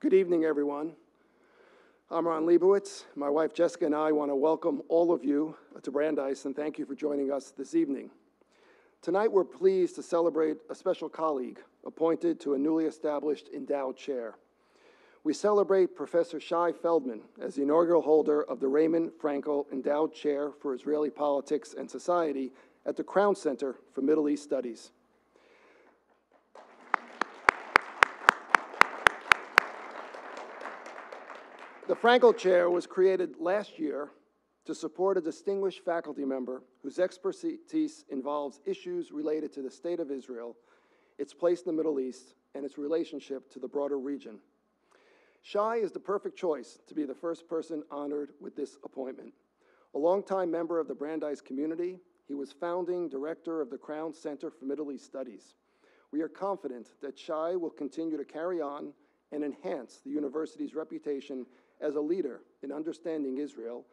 Good evening, everyone. I'm Ron Liebowitz. My wife Jessica and I want to welcome all of you to Brandeis and thank you for joining us this evening. Tonight, we're pleased to celebrate a special colleague appointed to a newly established endowed chair. We celebrate Professor Shai Feldman as the inaugural holder of the Raymond Frankel Endowed Chair for Israeli Politics and Society at the Crown Center for Middle East Studies. The Frankel Chair was created last year to support a distinguished faculty member whose expertise involves issues related to the state of Israel, its place in the Middle East, and its relationship to the broader region. Shai is the perfect choice to be the first person honored with this appointment. A longtime member of the Brandeis community, he was founding director of the Crown Center for Middle East Studies. We are confident that Shai will continue to carry on and enhance the university's reputation as a leader in understanding Israel,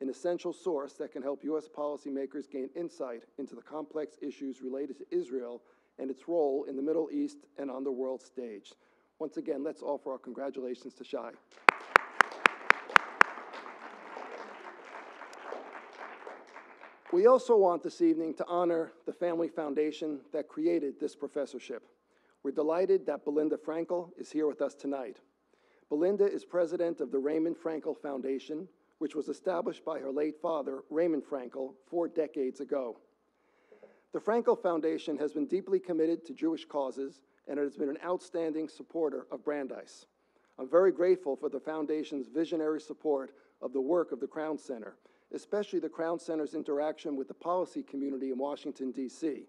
an essential source that can help U.S. policymakers gain insight into the complex issues related to Israel and its role in the Middle East and on the world stage. Once again, let's offer our congratulations to Shai. We also want this evening to honor the family foundation that created this professorship. We're delighted that Belinda Frankel is here with us tonight. Belinda is president of the Raymond Frankel Foundation, which was established by her late father, Raymond Frankel, four decades ago. The Frankel Foundation has been deeply committed to Jewish causes and it has been an outstanding supporter of Brandeis. I'm very grateful for the Foundation's visionary support of the work of the Crown Center, especially the Crown Center's interaction with the policy community in Washington, D.C.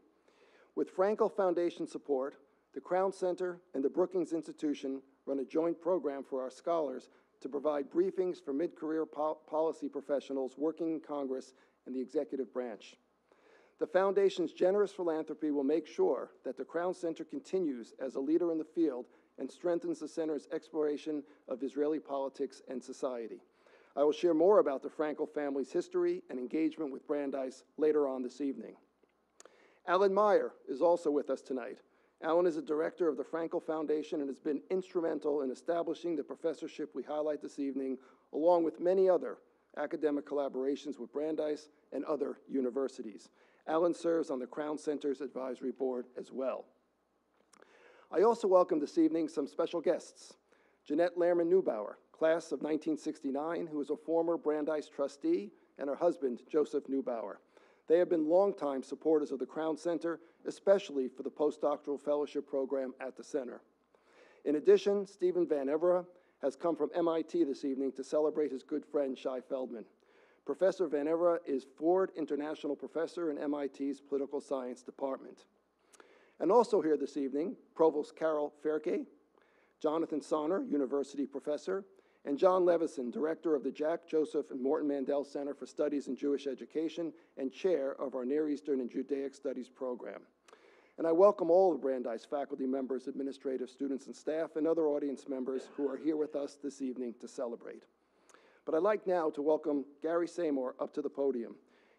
With Frankel Foundation support, the Crown Center and the Brookings Institution run a joint program for our scholars to provide briefings for mid-career po policy professionals working in Congress and the executive branch. The Foundation's generous philanthropy will make sure that the Crown Center continues as a leader in the field and strengthens the center's exploration of Israeli politics and society. I will share more about the Frankel family's history and engagement with Brandeis later on this evening. Alan Meyer is also with us tonight. Alan is a director of the Frankel Foundation and has been instrumental in establishing the professorship we highlight this evening, along with many other academic collaborations with Brandeis and other universities. Alan serves on the Crown Center's advisory board as well. I also welcome this evening some special guests. Jeanette Lerman Neubauer, class of 1969, who is a former Brandeis trustee, and her husband, Joseph Neubauer. They have been longtime supporters of the Crown Center, especially for the postdoctoral fellowship program at the center. In addition, Stephen Van Evera has come from MIT this evening to celebrate his good friend Shai Feldman. Professor Van Evera is Ford International Professor in MIT's Political Science Department. And also here this evening, Provost Carol Fierke, Jonathan Sarna, University Professor, and John Levisohn, Director of the Jack Joseph and Morton Mandel Center for Studies in Jewish Education and Chair of our Near Eastern and Judaic Studies program. And I welcome all the Brandeis faculty members, administrative students and staff, and other audience members who are here with us this evening to celebrate. But I'd like now to welcome Gary Samore up to the podium.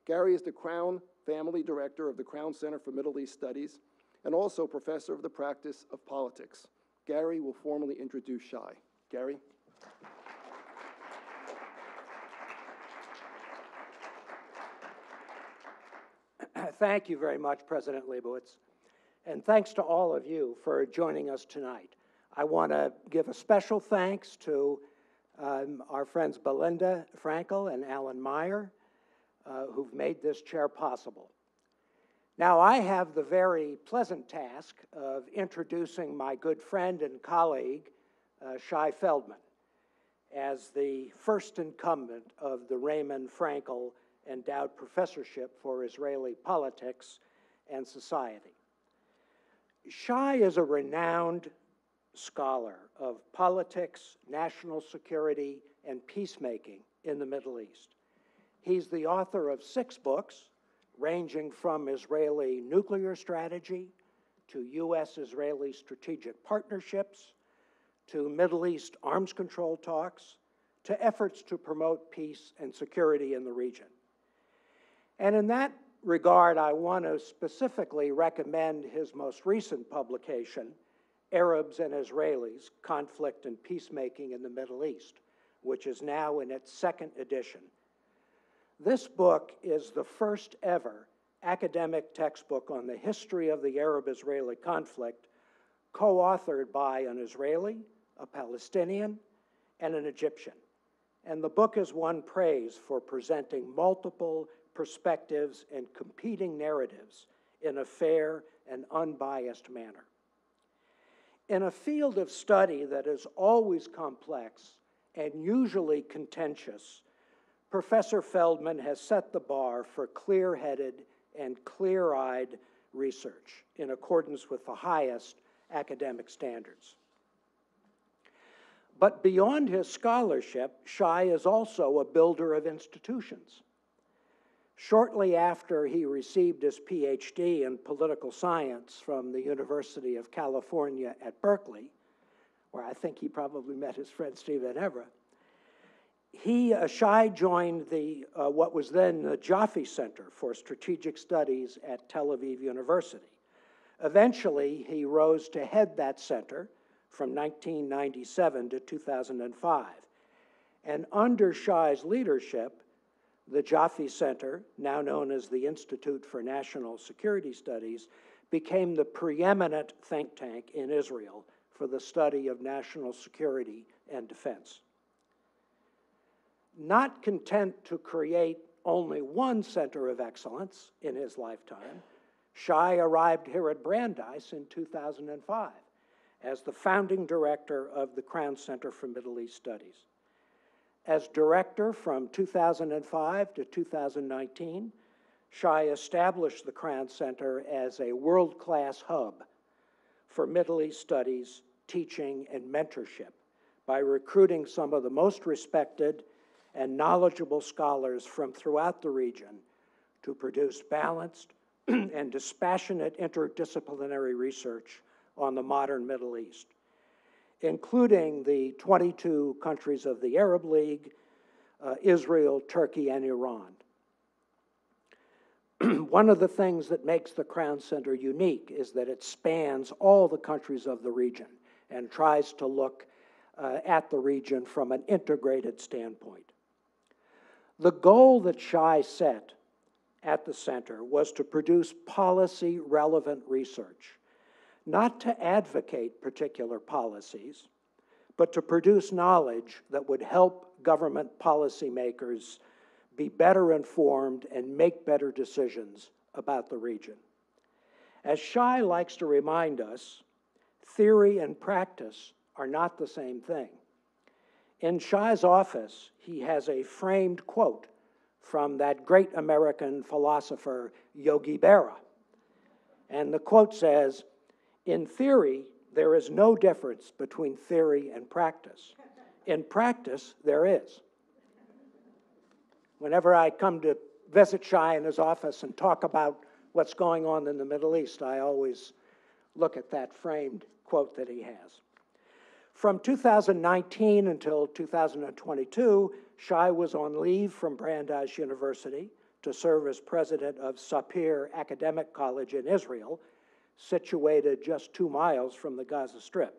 Gary is the Crown Family Director of the Crown Center for Middle East Studies and also Professor of the Practice of Politics. Gary will formally introduce Shai. Gary? Thank you very much, President Liebowitz. And thanks to all of you for joining us tonight. I want to give a special thanks to um, our friends Belinda Frankel and Alan Meyer, uh, who've made this chair possible. Now, I have the very pleasant task of introducing my good friend and colleague, uh, Shai Feldman, as the first incumbent of the Raymond Frankel Endowed Professorship for Israeli Politics and Society. Shai is a renowned scholar of politics, national security, and peacemaking in the Middle East. He's the author of six books, ranging from Israeli nuclear strategy to U.S. Israeli strategic partnerships to Middle East arms control talks to efforts to promote peace and security in the region. And in that regard, I want to specifically recommend his most recent publication, Arabs and Israelis, Conflict and Peacemaking in the Middle East, which is now in its second edition. This book is the first ever academic textbook on the history of the Arab Israeli conflict, co authored by an Israeli, a Palestinian, and an Egyptian. And the book has won praise for presenting multiple perspectives and competing narratives in a fair and unbiased manner. In a field of study that is always complex and usually contentious, Professor Feldman has set the bar for clear headed and clear eyed research in accordance with the highest academic standards. But beyond his scholarship, Shai is also a builder of institutions. Shortly after he received his PhD in political science from the University of California at Berkeley, where I think he probably met his friend Stephen Evera, he, uh, Shai joined the, uh, what was then the Jaffee Center for Strategic Studies at Tel Aviv University. Eventually, he rose to head that center from 1997 to 2005. And under Shai's leadership, the Jaffee Center, now known as the Institute for National Security Studies, became the preeminent think tank in Israel for the study of national security and defense. Not content to create only one center of excellence in his lifetime, Shai arrived here at Brandeis in 2005 as the founding director of the Crown Center for Middle East Studies. As director from 2005 to 2019, Shai established the Crown Center as a world class hub for Middle East studies, teaching, and mentorship by recruiting some of the most respected and knowledgeable scholars from throughout the region to produce balanced, and dispassionate interdisciplinary research on the modern Middle East, including the 22 countries of the Arab League, uh, Israel, Turkey, and Iran. One of the things that makes the Crown Center unique is that it spans all the countries of the region and tries to look uh, at the region from an integrated standpoint. The goal that Shai set at the center was to produce policy relevant research, not to advocate particular policies, but to produce knowledge that would help government policymakers be better informed and make better decisions about the region. As Shai likes to remind us, theory and practice are not the same thing. In Shai's office, he has a framed quote from that great American philosopher, Yogi Berra. And the quote says In theory, there is no difference between theory and practice. In practice, there is. Whenever I come to visit Shai in his office and talk about what's going on in the Middle East, I always look at that framed quote that he has. From 2019 until 2022, Shai was on leave from Brandeis University to serve as president of Sapir Academic College in Israel, situated just two miles from the Gaza Strip.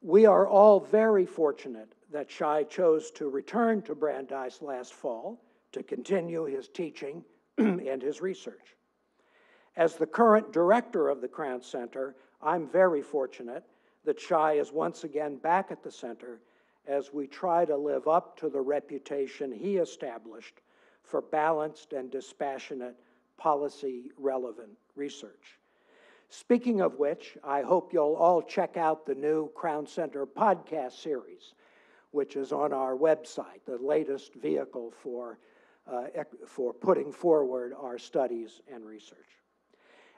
We are all very fortunate that Shai chose to return to Brandeis last fall to continue his teaching and his research. As the current director of the Crown Center, I'm very fortunate that Shai is once again back at the center as we try to live up to the reputation he established for balanced and dispassionate policy relevant research. Speaking of which, I hope you'll all check out the new Crown Center podcast series, which is on our website, the latest vehicle for, uh, for putting forward our studies and research.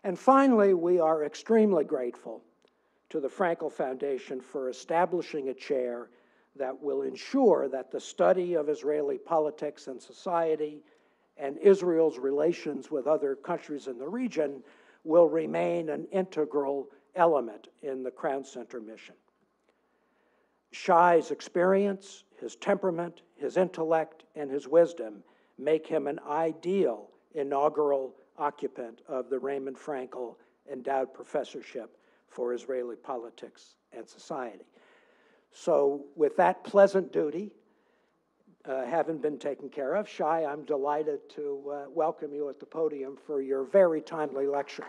And finally, we are extremely grateful to the Frankel Foundation for establishing a chair that will ensure that the study of Israeli politics and society and Israel's relations with other countries in the region will remain an integral element in the Crown Center mission. Shai's experience, his temperament, his intellect, and his wisdom make him an ideal inaugural occupant of the Raymond Frankel Endowed Professorship for Israeli politics and society. So, with that pleasant duty uh, having been taken care of, Shai, I'm delighted to uh, welcome you at the podium for your very timely lecture.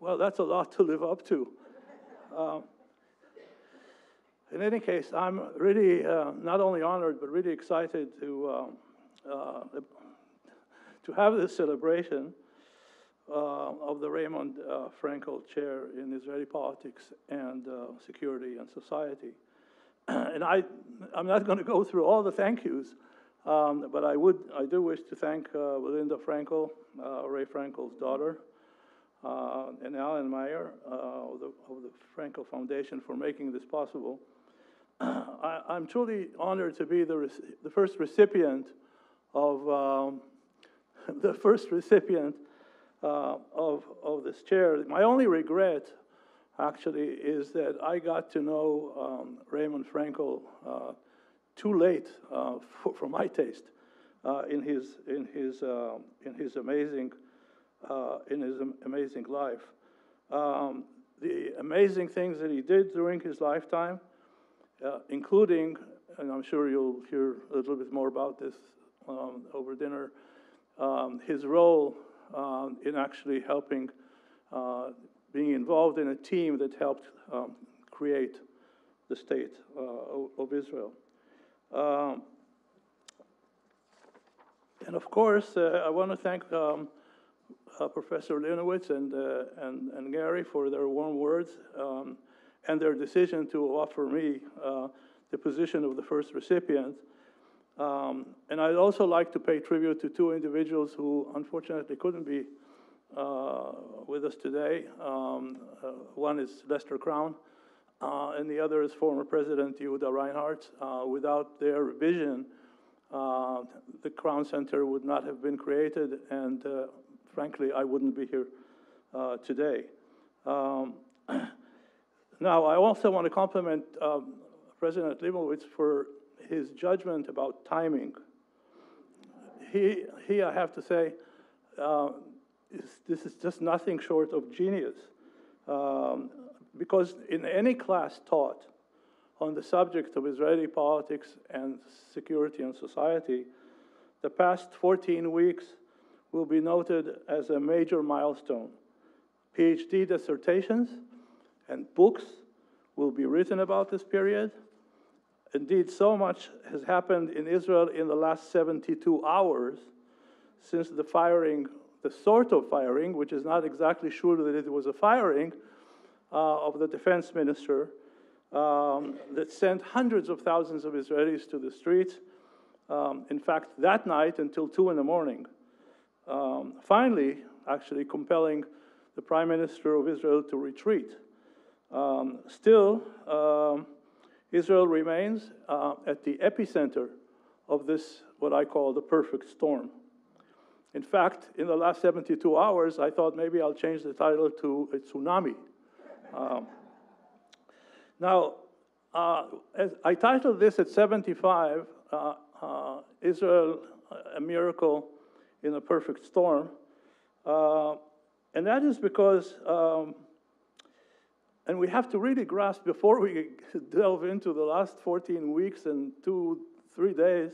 Well, that's a lot to live up to. Um, in any case, I'm really uh, not only honored, but really excited to, um, uh, to have this celebration uh, of the Raymond uh, Frankel Chair in Israeli Politics and uh, Security and Society. and I, I'm not going to go through all the thank yous, um, but I, would, I do wish to thank uh, Belinda Frankel, Ray Frankel's daughter, uh, and Alan Meyer uh, of, the, of, the, Frankel Foundation for making this possible. I, am truly honored to be the, the first recipient of um, the first recipient uh, of, of this chair. My only regret, actually, is that I got to know um, Raymond Frankel uh, too late uh, for, for, my taste uh, in his in his in his amazing uh, in his amazing life. Um, the amazing things that he did during his lifetime, uh, including, and I'm sure you'll hear a little bit more about this um, over dinner, um, his role um, in actually helping, uh, being involved in a team that helped um, create the state uh, of Israel. Um, and of course, uh, I want to thank um, uh, Professor Leonowitz and, uh, and, and Gary for their warm words and their decision to offer me uh, the position of the first recipient. Um, and I'd also like to pay tribute to two individuals who unfortunately couldn't be uh, with us today. Um, uh, one is Lester Crown, uh, and the other is former President Yehuda Reinharz. without their vision, the Crown Center would not have been created, and frankly, I wouldn't be here uh, today. Um, now, I also want to compliment um, President Liebowitz for his judgment about timing. He, he I have to say, uh, is, this is just nothing short of genius. Um, because in any class taught on the subject of Israeli politics and security and society, the past 14 weeks will be noted as a major milestone. PhD dissertations and books will be written about this period. Indeed, so much has happened in Israel in the last 72 hours since the firing, the sort of firing, which is not exactly sure that it was a firing, uh, of the defense minister um, that sent hundreds of thousands of Israelis to the streets. Um, in fact, that night until 2 in the morning um, finally, actually compelling the Prime Minister of Israel to retreat. Um, still, um, Israel remains uh, at the epicenter of this, what I call the perfect storm. In fact, in the last 72 hours, I thought maybe I'll change the title to a tsunami. Um, now, uh, I titled this at 75 uh, uh, Israel, a miracle in a perfect storm. Uh, and that is because, um, and we have to really grasp before we delve into the last 14 weeks and two, three days,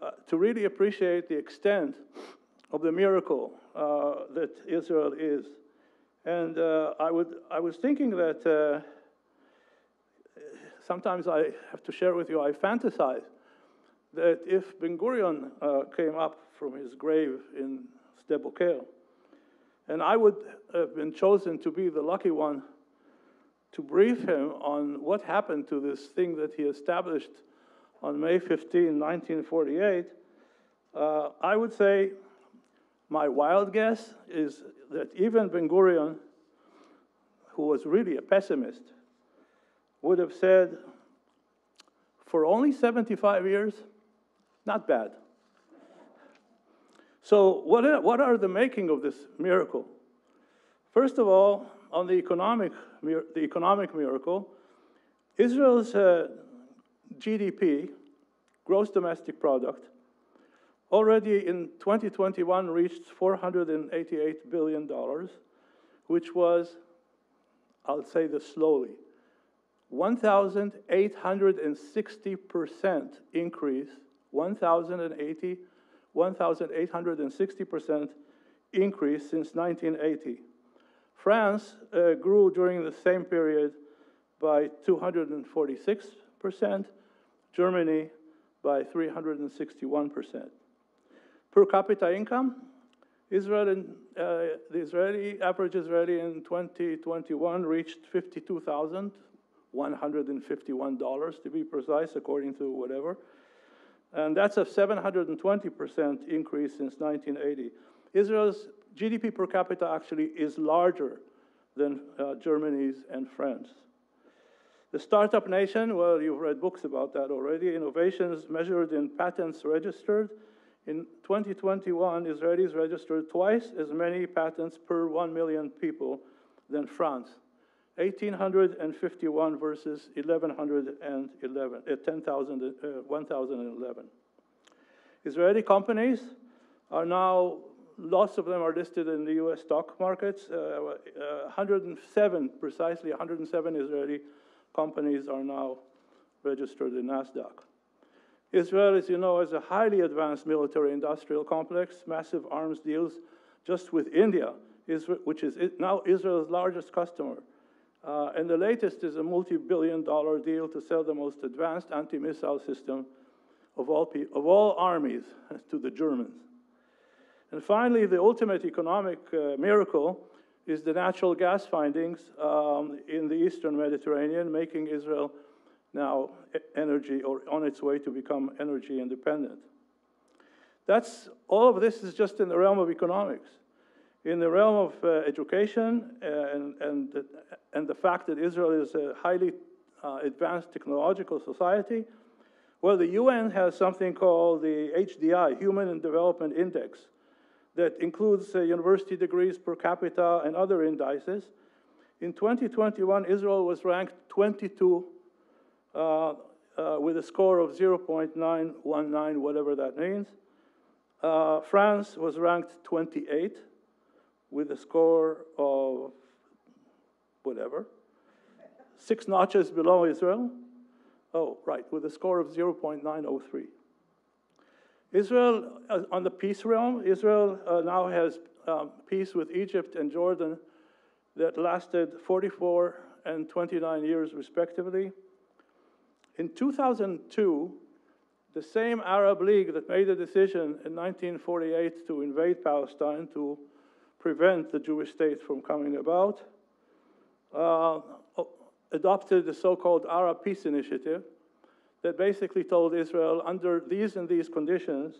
uh, to really appreciate the extent of the miracle uh, that Israel is. And uh, I, would, I was thinking that uh, sometimes I have to share with you, I fantasize that if Ben Gurion uh, came up from his grave in Sde Boker. And I would have been chosen to be the lucky one to brief him on what happened to this thing that he established on May 15, 1948. Uh, I would say my wild guess is that even Ben Gurion, who was really a pessimist, would have said, for only 75 years, not bad. So, what are, what are the making of this miracle? First of all, on the economic, the economic miracle, Israel's uh, GDP, gross domestic product, already in 2021 reached $488 billion, which was, I'll say this slowly, 1,860% increase, 1,080, 1,860% increase since 1980. France uh, grew during the same period by 246%, Germany by 361%. Per capita income, Israel uh, the Israeli average Israeli in 2021 reached $52,151 to be precise, according to whatever. And that's a 720% increase since 1980. Israel's GDP per capita actually is larger than uh, Germany's and France. The startup nation, well, you've read books about that already. Innovations measured in patents registered. In 2021, Israelis registered twice as many patents per 1 million people than France. 1,851 versus 1,111, uh, 10,000, uh, 1,011. Israeli companies are now lots of them are listed in the US stock markets. Uh, uh, 107, precisely 107 Israeli companies are now registered in NASDAQ. Israel, as you know, has a highly advanced military industrial complex, massive arms deals just with India, which is now Israel's largest customer. Uh, and the latest is a multi billion dollar deal to sell the most advanced anti missile system of all, of all armies to the Germans. And finally, the ultimate economic uh, miracle is the natural gas findings um, in the eastern Mediterranean, making Israel now energy or on its way to become energy independent. That's all of this is just in the realm of economics. In the realm of uh, education uh, and, and, the, and the fact that Israel is a highly uh, advanced technological society, well, the UN has something called the HDI, Human and Development Index, that includes uh, university degrees per capita and other indices. In 2021, Israel was ranked 22 uh, uh, with a score of 0.919, whatever that means. Uh, France was ranked 28 with a score of whatever, six notches below Israel. Oh, right, with a score of 0.903. Israel, uh, on the peace realm, Israel uh, now has um, peace with Egypt and Jordan that lasted 44 and 29 years, respectively. In 2002, the same Arab League that made the decision in 1948 to invade Palestine to prevent the Jewish state from coming about uh, adopted the so called Arab Peace Initiative that basically told Israel, under these and these conditions,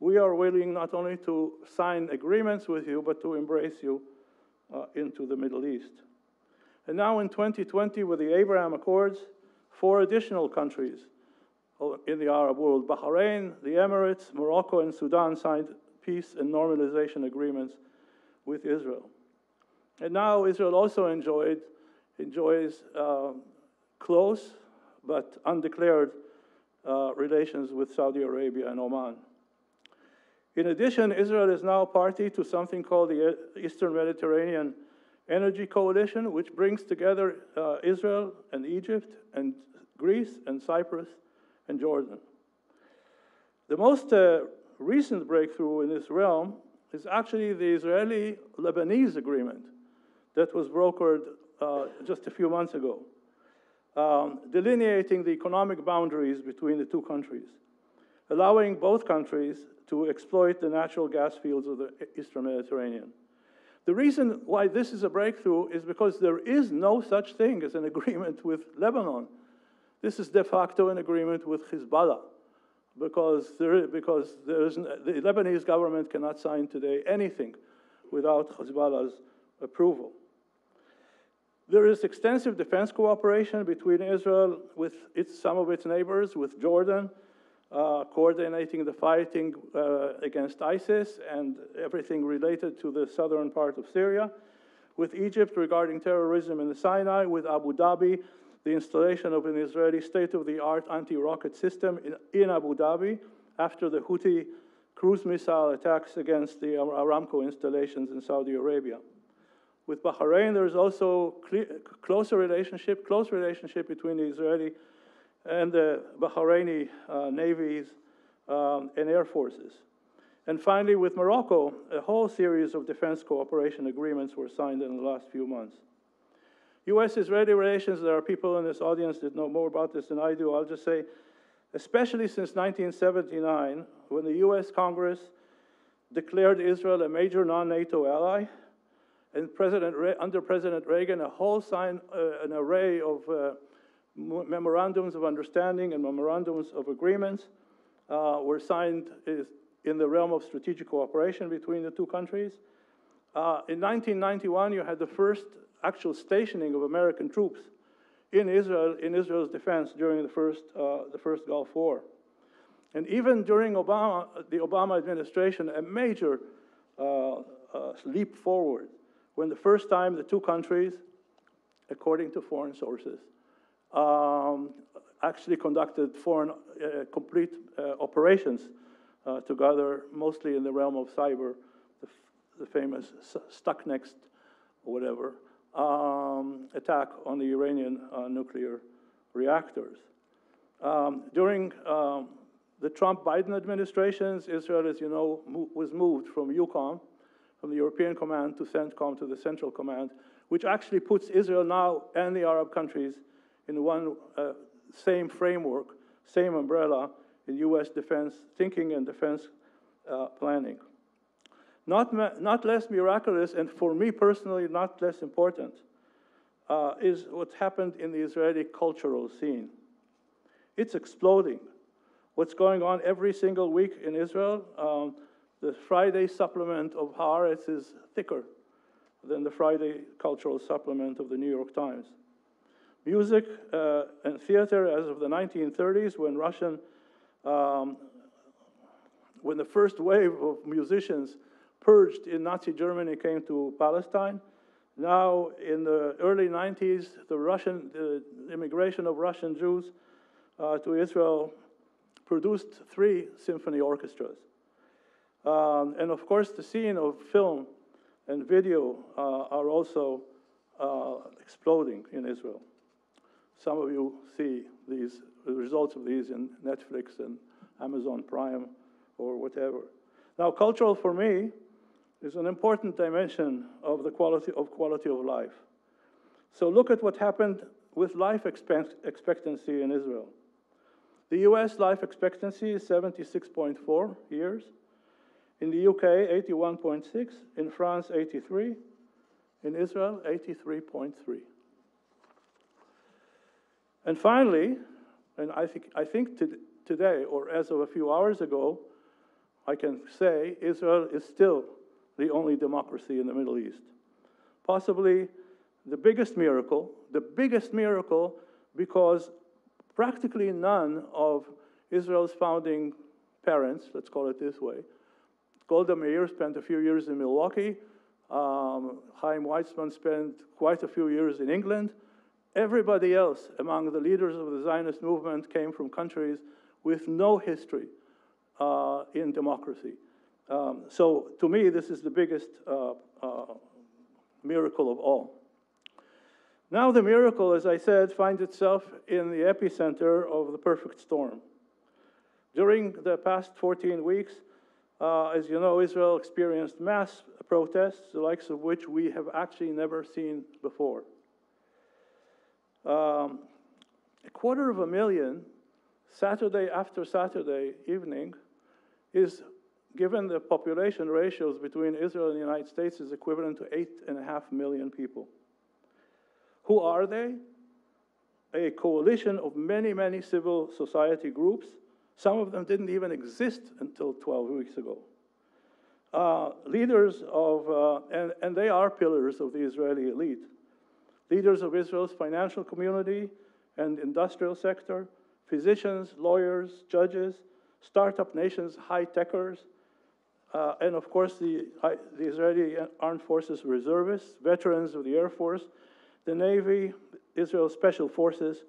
we are willing not only to sign agreements with you, but to embrace you uh, into the Middle East. And now in 2020, with the Abraham Accords, four additional countries uh, in the Arab world Bahrain, the Emirates, Morocco, and Sudan signed peace and normalization agreements with Israel. And now Israel also enjoyed, enjoys uh, close but undeclared uh, relations with Saudi Arabia and Oman. In addition, Israel is now party to something called the Eastern Mediterranean Energy Coalition, which brings together uh, Israel and Egypt and Greece and Cyprus and Jordan. The most uh, recent breakthrough in this realm is actually the Israeli Lebanese agreement that was brokered uh, just a few months ago um, delineating the economic boundaries between the two countries, allowing both countries to exploit the natural gas fields of the Eastern Mediterranean. The reason why this is a breakthrough is because there is no such thing as an agreement with Lebanon. This is de facto an agreement with Hezbollah because, there, because there is, the Lebanese government cannot sign today anything without Hezbollah's approval. There is extensive defense cooperation between Israel with its, some of its neighbors, with Jordan, uh, coordinating the fighting uh, against ISIS and everything related to the southern part of Syria, with Egypt regarding terrorism in the Sinai, with Abu Dhabi, the installation of an Israeli state-of-the-art anti-rocket system in, in Abu Dhabi after the Houthi cruise missile attacks against the Aramco installations in Saudi Arabia. With Bahrain, there's also closer relationship, close relationship between the Israeli and the Bahraini uh, navies um, and air forces. And finally, with Morocco, a whole series of defense cooperation agreements were signed in the last few months. U.S.-Israeli relations, there are people in this audience that know more about this than I do. I'll just say, especially since 1979, when the U.S. Congress declared Israel a major non-NATO ally, and President under President Reagan, a whole sign, uh, an array of uh, memorandums of understanding and memorandums of agreements uh, were signed in the realm of strategic cooperation between the two countries. Uh, in 1991, you had the first actual stationing of American troops in Israel, in Israel's defense during the first, uh, the first Gulf War. And even during Obama, the Obama administration, a major uh, uh, leap forward when the first time the two countries, according to foreign sources, um, actually conducted foreign uh, complete uh, operations together, mostly in the realm of cyber, the, the famous Stuxnet or whatever, um, attack on the Iranian uh, nuclear reactors. Um, during um, the Trump-Biden administrations, Israel, as you know, mo was moved from EUCOM from the European Command to CENTCOM to the Central Command, which actually puts Israel now and the Arab countries in one uh, same framework, same umbrella in U.S. defense thinking and defense uh, planning. Not, not less miraculous, and for me personally, not less important, uh, is what happened in the Israeli cultural scene. It's exploding. What's going on every single week in Israel? Um, the Friday supplement of Haaretz is thicker than the Friday cultural supplement of the New York Times. Music uh, and theater as of the 1930s when Russian, um, when the first wave of musicians purged in Nazi Germany came to Palestine. Now, in the early 90s, the Russian the immigration of Russian Jews uh, to Israel produced three symphony orchestras. Um, and of course, the scene of film and video uh, are also uh, exploding in Israel. Some of you see these the results of these in Netflix and Amazon Prime or whatever. Now, cultural for me is an important dimension of the quality of quality of life. So look at what happened with life expectancy in Israel. The US life expectancy is 76.4 years. In the UK, 81.6. In France, 83. In Israel, 83.3. And finally, and I think, I think to, today, or as of a few hours ago, I can say Israel is still the only democracy in the Middle East. Possibly the biggest miracle, the biggest miracle because practically none of Israel's founding parents, let's call it this way, Golda Meir spent a few years in Milwaukee. Um, Chaim Weizmann spent quite a few years in England. Everybody else among the leaders of the Zionist movement came from countries with no history uh, in democracy. Um, so to me, this is the biggest uh, uh, miracle of all. Now the miracle, as I said, finds itself in the epicenter of the perfect storm. During the past 14 weeks, uh, as you know, Israel experienced mass protests, the likes of which we have actually never seen before. Um, a quarter of a million, Saturday after Saturday evening, is given the population ratios between Israel and the United States is equivalent to eight and a half million people. Who are they? A coalition of many, many civil society groups some of them didn't even exist until 12 weeks ago. Uh, leaders of, uh, and, and they are pillars of the Israeli elite, leaders of Israel's financial community and industrial sector, physicians, lawyers, judges, startup nations, high techers, uh, and of course the, the Israeli Armed Forces reservists, veterans of the Air Force, the Navy, Israel Special Forces,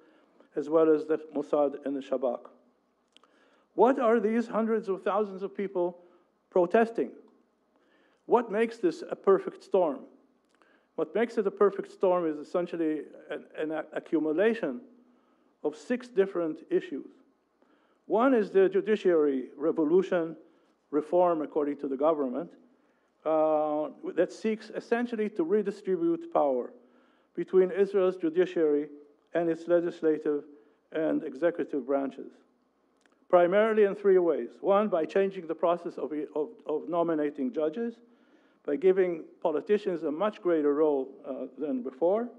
as well as the Mossad and the Shabak. What are these hundreds of thousands of people protesting? What makes this a perfect storm? What makes it a perfect storm is essentially an, an accumulation of six different issues. One is the judiciary revolution, reform according to the government, uh, that seeks essentially to redistribute power between Israel's judiciary and its legislative and executive branches, primarily in three ways. One, by changing the process of, of, of nominating judges, by giving politicians a much greater role uh, than before.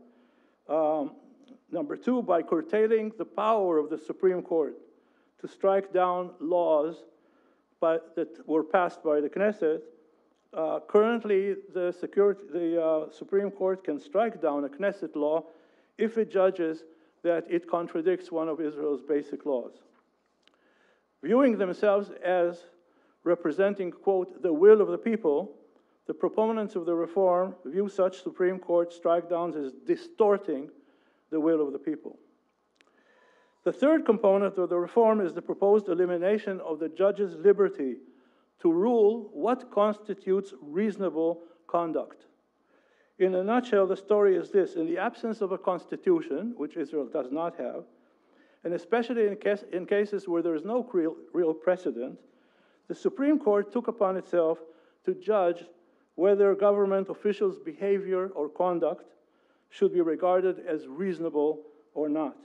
Um, number two, by curtailing the power of the Supreme Court to strike down laws by, that were passed by the Knesset. Uh, currently, the, security, the uh, Supreme Court can strike down a Knesset law if it judges that it contradicts one of Israel's basic laws. Viewing themselves as representing, quote, the will of the people, the proponents of the reform view such Supreme Court strike downs as distorting the will of the people. The third component of the reform is the proposed elimination of the judge's liberty to rule what constitutes reasonable conduct. In a nutshell, the story is this in the absence of a constitution, which Israel does not have, and especially in, case, in cases where there is no real, real precedent, the Supreme Court took upon itself to judge whether government officials' behavior or conduct should be regarded as reasonable or not.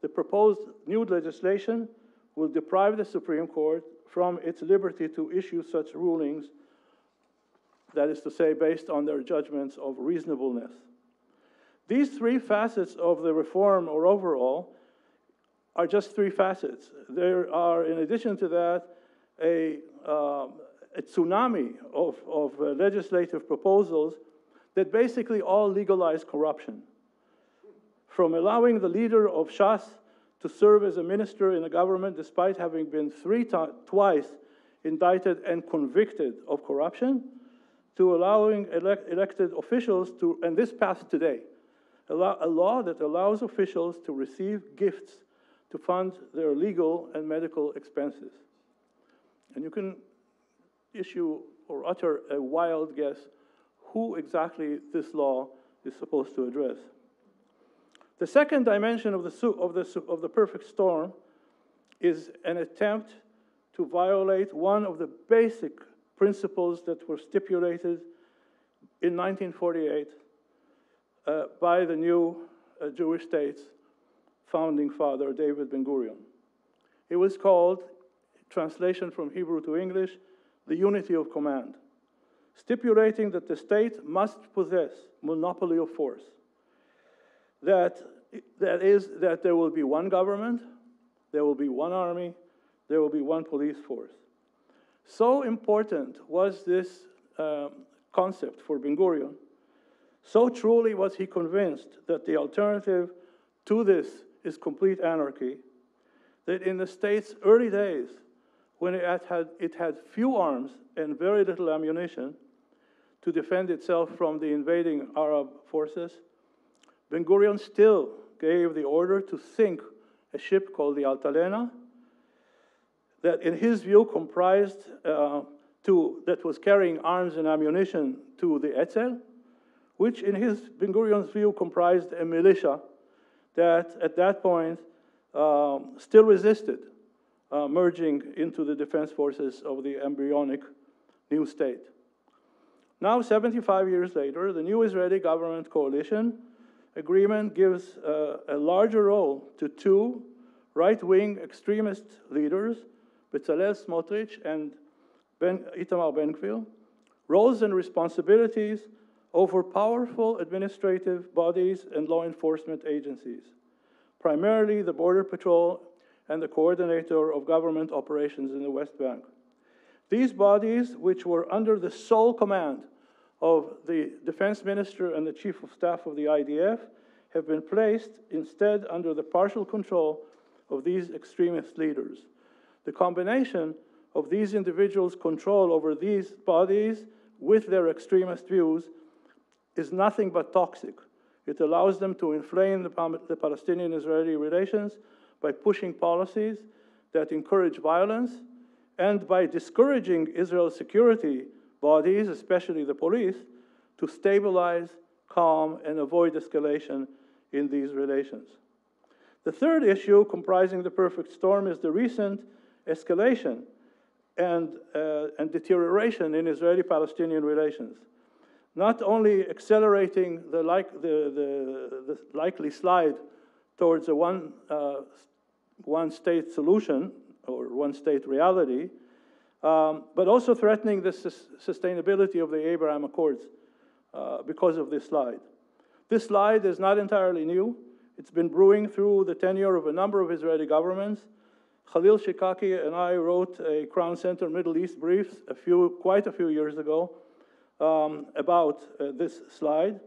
The proposed new legislation will deprive the Supreme Court from its liberty to issue such rulings, that is to say, based on their judgments of reasonableness. These three facets of the reform or overall are just three facets. There are, in addition to that, a, um, a tsunami of, of uh, legislative proposals that basically all legalize corruption. From allowing the leader of Shas to serve as a minister in the government despite having been three twice indicted and convicted of corruption, to allowing elect elected officials to, and this passed today, allow, a law that allows officials to receive gifts to fund their legal and medical expenses. And you can issue or utter a wild guess who exactly this law is supposed to address. The second dimension of the, of the, of the perfect storm is an attempt to violate one of the basic principles that were stipulated in 1948 uh, by the new uh, Jewish state's founding father, David Ben Gurion. It was called, translation from Hebrew to English, the unity of command, stipulating that the state must possess monopoly of force that, that is that there will be one government, there will be one army, there will be one police force. So important was this um, concept for Ben Gurion, so truly was he convinced that the alternative to this is complete anarchy, that in the state's early days, when it had, it had few arms and very little ammunition to defend itself from the invading Arab forces, Ben Gurion still gave the order to sink a ship called the Altalena, that in his view comprised uh, to, that was carrying arms and ammunition to the Etzel, which in his Ben Gurion's view comprised a militia that at that point um, still resisted uh, merging into the defense forces of the embryonic new state. Now, 75 years later, the new Israeli government coalition agreement gives uh, a larger role to two right-wing extremist leaders, Bezalel Smotrich and ben, Itamar Ben-Gvir, roles and responsibilities over powerful administrative bodies and law enforcement agencies, primarily the Border Patrol and the coordinator of government operations in the West Bank. These bodies, which were under the sole command of the defense minister and the chief of staff of the IDF have been placed instead under the partial control of these extremist leaders. The combination of these individuals' control over these bodies with their extremist views is nothing but toxic. It allows them to inflame the, Palestinian Israeli relations by pushing policies that encourage violence and by discouraging Israel's security bodies, especially the police, to stabilize, calm, and avoid escalation in these relations. The third issue comprising the perfect storm is the recent escalation and, uh, and deterioration in Israeli Palestinian relations. Not only accelerating the, like, the, the, the likely slide towards a one, uh, one state solution or one state reality, um, but also threatening the sus- sustainability of the Abraham Accords uh, because of this slide. This slide is not entirely new. It's been brewing through the tenure of a number of Israeli governments. Khalil Shikaki and I wrote a Crown Center Middle East brief a few, quite a few years ago um, about uh, this slide.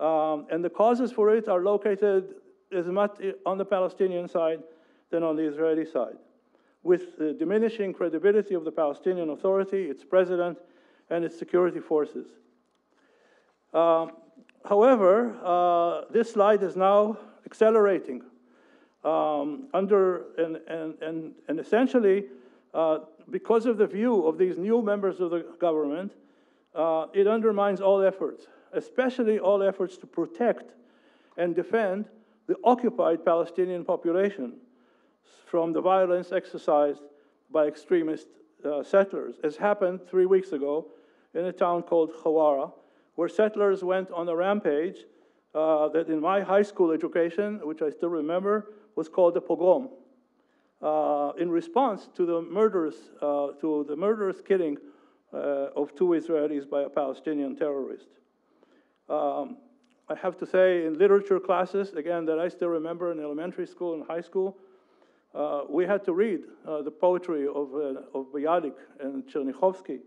Um, and the causes for it are located as much on the Palestinian side than on the Israeli side, with the diminishing credibility of the Palestinian Authority, its president, and its security forces. Um, however, uh, this slide is now accelerating um, under and, and, and, and essentially uh, because of the view of these new members of the government, uh, it undermines all efforts, especially all efforts to protect and defend the occupied Palestinian population from the violence exercised by extremist uh, settlers, as happened three weeks ago in a town called Hawara, where settlers went on a rampage uh, that in my high school education, which I still remember, was called the pogrom. Uh, in response to the murderous, uh, to the murderous killing uh, of two Israelis by a Palestinian terrorist. Um, I have to say, in literature classes, again, that I still remember in elementary school and high school, uh, we had to read uh, the poetry of, uh, of Bialik and Tchernichovsky,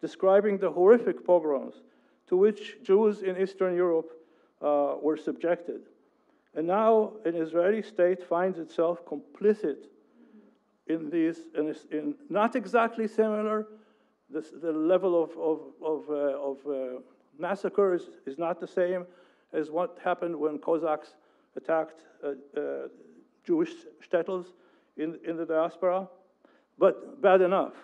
describing the horrific pogroms to which Jews in Eastern Europe uh, were subjected. And now an Israeli state finds itself complicit in these, in, in not exactly similar, this, the level of, of, of, uh, of uh, massacre is, not the same as what happened when Cossacks attacked Jewish shtetls in, in the diaspora, but bad enough.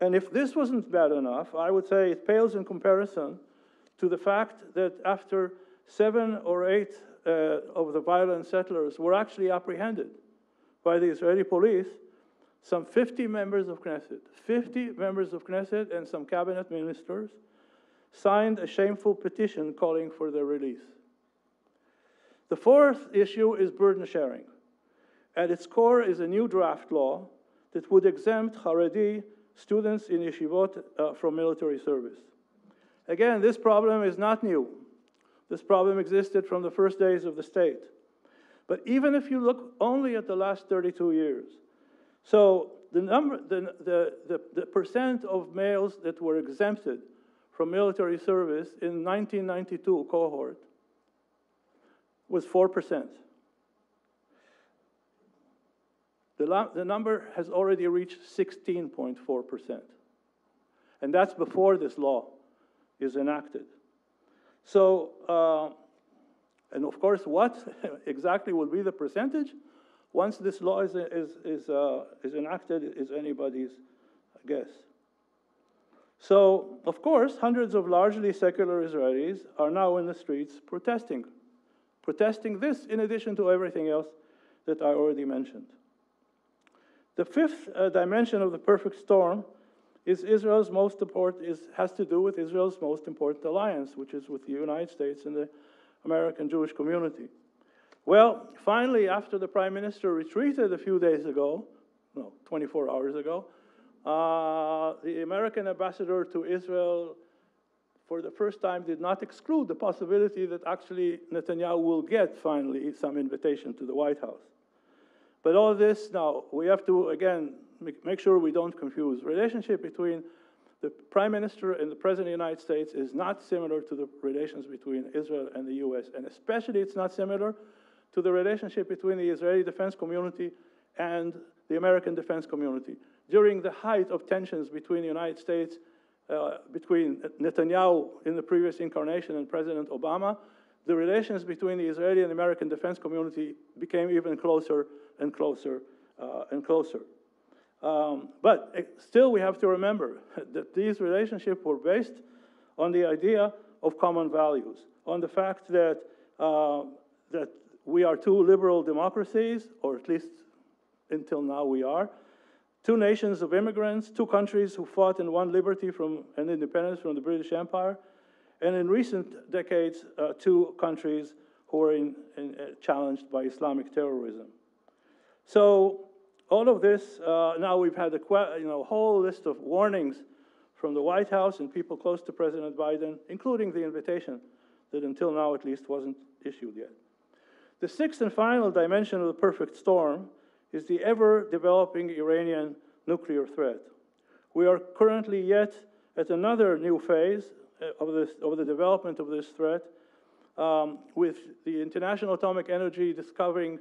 And if this wasn't bad enough, I would say it pales in comparison to the fact that after seven or eight uh, of the violent settlers were actually apprehended by the Israeli police, some 50 members of Knesset, 50 members of Knesset and some cabinet ministers signed a shameful petition calling for their release. The fourth issue is burden sharing. At its core is a new draft law that would exempt Haredi students in yeshivot uh, from military service. Again, this problem is not new. This problem existed from the first days of the state. But even if you look only at the last 32 years, so the, number, the, the, the, the percent of males that were exempted from military service in 1992 cohort was 4%. The, the number has already reached 16.4%. And that's before this law is enacted. So, uh, and of course, what exactly will be the percentage once this law is, is, is, uh, is enacted is anybody's guess. So, of course, hundreds of largely secular Israelis are now in the streets protesting. Protesting this in addition to everything else that I already mentioned. The fifth uh, dimension of the perfect storm is Israel's most important, is, has to do with Israel's most important alliance, which is with the United States and the American Jewish community. Well, finally, after the prime minister retreated a few days ago, no, 24 hours ago, uh, the American ambassador to Israel, for the first time, did not exclude the possibility that actually Netanyahu will get finally some invitation to the White House. But all this now, we have to, again, make sure we don't confuse. Relationship between the prime minister and the president of the United States is not similar to the relations between Israel and the US, and especially it's not similar to the relationship between the Israeli defense community and the American defense community. during the height of tensions between the United States, uh, between Netanyahu in the previous incarnation and President Obama, the relations between the Israeli and American defense community became even closer and closer uh, and closer. Um, but still, we have to remember that these relationships were based on the idea of common values, on the fact that, uh, that we are two liberal democracies, or at least until now we are, two nations of immigrants, two countries who fought and won liberty from, and independence from the British Empire, and in recent decades, uh, two countries who are in, in, uh, challenged by Islamic terrorism. So all of this, uh, now we've had a you know, whole list of warnings from the White House and people close to President Biden, including the invitation that until now at least wasn't issued yet. The sixth and final dimension of the perfect storm is the ever developing Iranian nuclear threat. We are currently yet at another new phase uh, of, this, of the development of this threat, um, with the International Atomic Energy discovering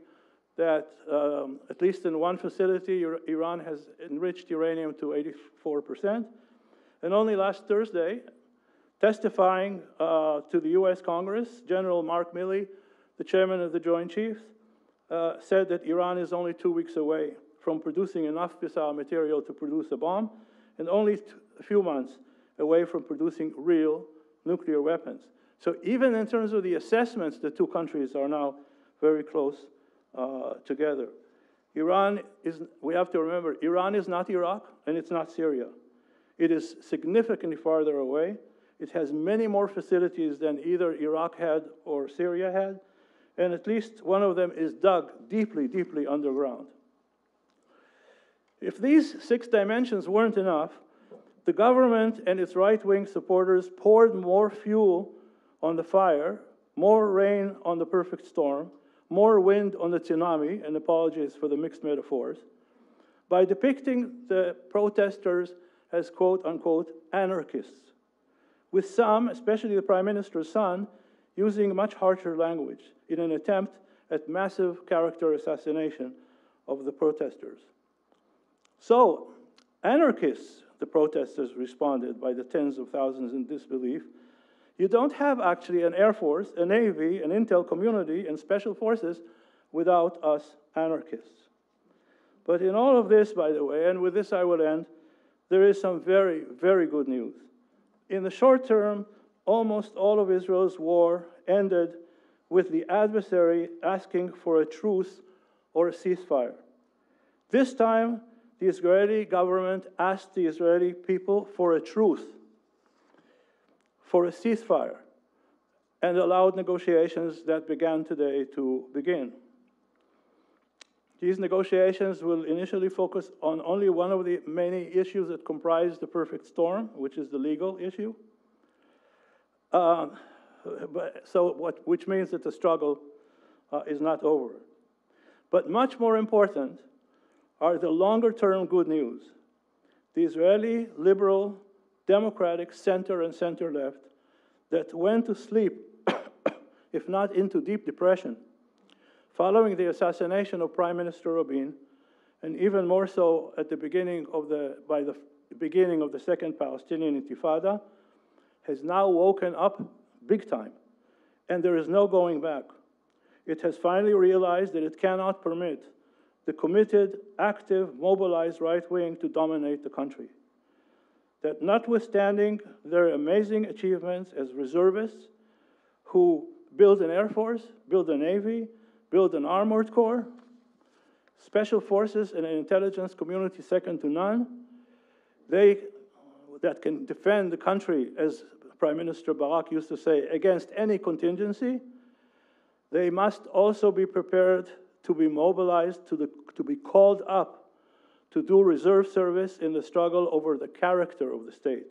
that um, at least in one facility, Iran has enriched uranium to 84%. And only last Thursday, testifying uh, to the US Congress, General Mark Milley, the chairman of the Joint Chiefs, uh, said that Iran is only two weeks away from producing enough fissile material to produce a bomb, and only a few months away from producing real nuclear weapons. So even in terms of the assessments, the two countries are now very close uh, together. Iran is, we have to remember, Iran is not Iraq and it's not Syria. It is significantly farther away. It has many more facilities than either Iraq had or Syria had, and at least one of them is dug deeply, deeply underground. If these six dimensions weren't enough, the government and its right wing supporters poured more fuel on the fire, more rain on the perfect storm, more wind on the tsunami, and apologies for the mixed metaphors, by depicting the protesters as quote unquote anarchists, with some, especially the prime minister's son, using much harsher language in an attempt at massive character assassination of the protesters. So, anarchists, the protesters responded by the tens of thousands in disbelief, you don't have actually an Air Force, a Navy, an intel community, and special forces without us anarchists. But in all of this, by the way, and with this I will end, there is some very, very good news. In the short term, almost all of Israel's war ended with the adversary asking for a truce or a ceasefire. This time, the Israeli government asked the Israeli people for a truce for a ceasefire and allowed negotiations that began today to begin. These negotiations will initially focus on only one of the many issues that comprise the perfect storm, which is the legal issue. Uh, but, so what, which means that the struggle uh, is not over. But much more important are the longer term good news. The Israeli liberal democratic center and center left that went to sleep, if not into deep depression, following the assassination of Prime Minister Rabin, and even more so at the beginning of the, by the beginning of the Second Palestinian Intifada, has now woken up big time, and there is no going back. It has finally realized that it cannot permit the committed, active, mobilized right wing to dominate the country that notwithstanding their amazing achievements as reservists who build an Air Force, build a Navy, build an armored corps, special forces and an intelligence community second to none, they that can defend the country, as Prime Minister Barak used to say, against any contingency, they must also be prepared to be mobilized, to, the, to be called up to do reserve service in the struggle over the character of the state,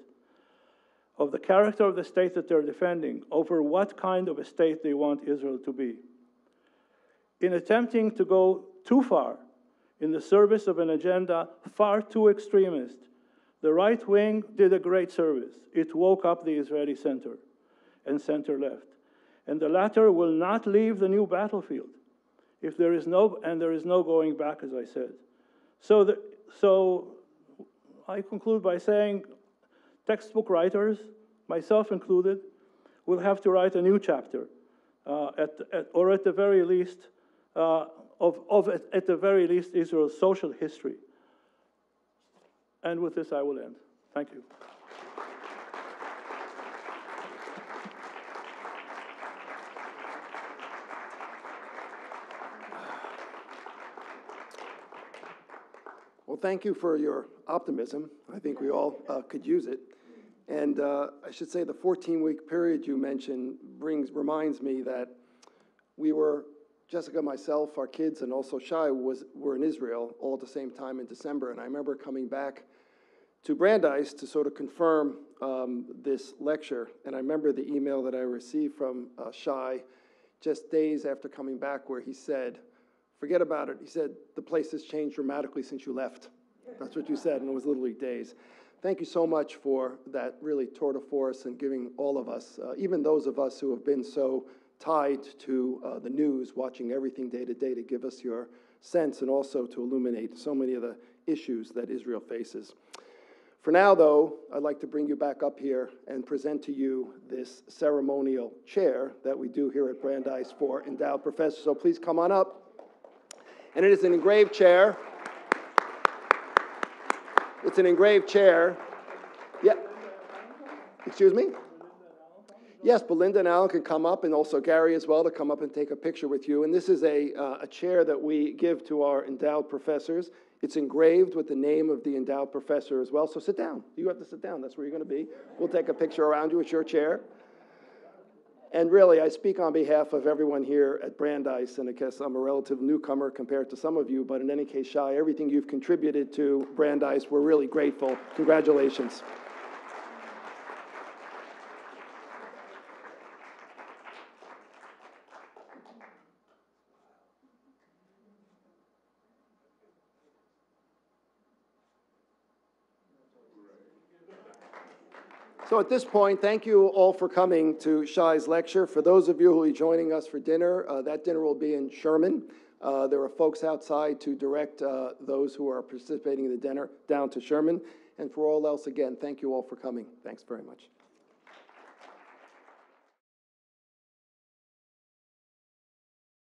of the character of the state that they're defending, over what kind of a state they want Israel to be. In attempting to go too far in the service of an agenda far too extremist, the right wing did a great service. It woke up the Israeli center and center left. And the latter will not leave the new battlefield if there is no, and there is no going back, as I said. So, the, so I conclude by saying textbook writers, myself included, will have to write a new chapter, uh, at, at, or at the very least, uh, of, of at, at the very least, Israel's social history. And with this, I will end. Thank you. Thank you for your optimism. I think we all uh, could use it. And uh, I should say the 14-week period you mentioned brings reminds me that we were Jessica, myself, our kids, and also Shai was were in Israel all at the same time in December. And I remember coming back to Brandeis to sort of confirm um, this lecture. And I remember the email that I received from uh, Shai just days after coming back, where he said, "Forget about it." He said, "The place has changed dramatically since you left." That's what you said, and it was literally days. Thank you so much for that really tour de force and giving all of us, uh, even those of us who have been so tied to uh, the news, watching everything day to day, to give us your sense and also to illuminate so many of the issues that Israel faces. For now, though, I'd like to bring you back up here and present to you this ceremonial chair that we do here at Brandeis for endowed professors. So please come on up. And it is an engraved chair. It's an engraved chair. Yeah. Excuse me? Yes, Belinda and Alan can come up, and also Gary as well to come up and take a picture with you. And this is a, uh, a chair that we give to our endowed professors. It's engraved with the name of the endowed professor as well. So sit down. You have to sit down. That's where you're going to be. We'll take a picture around you. It's your chair. And really, I speak on behalf of everyone here at Brandeis, and I guess I'm a relative newcomer compared to some of you, but in any case, Shai, everything you've contributed to Brandeis, we're really grateful. Congratulations. So at this point, thank you all for coming to Shai's lecture. For those of you who will be joining us for dinner, uh, that dinner will be in Sherman. Uh, there are folks outside to direct uh, those who are participating in the dinner down to Sherman. And for all else, again, thank you all for coming. Thanks very much.